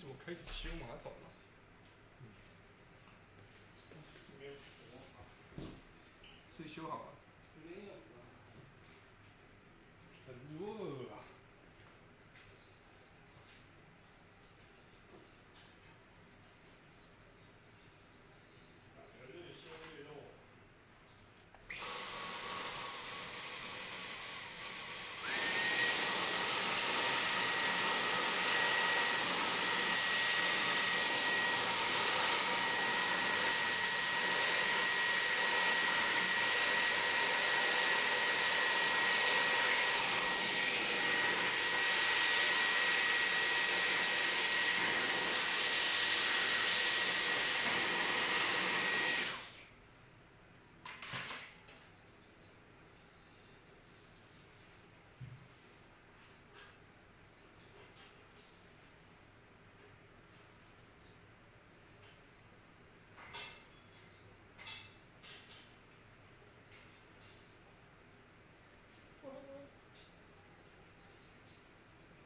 怎么开始修马桶了？没有说好，是修好了。没有啊，很多。